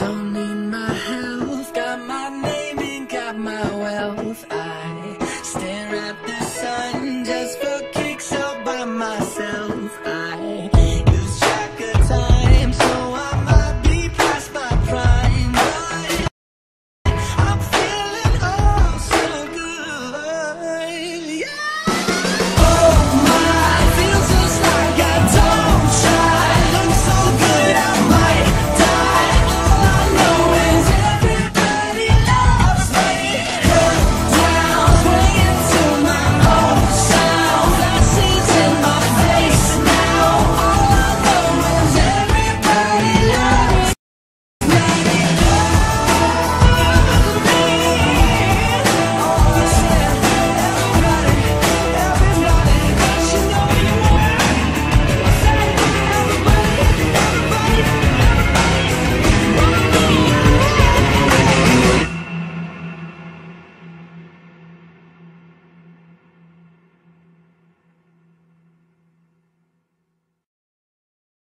Don't need my health, got my name and got my wealth. I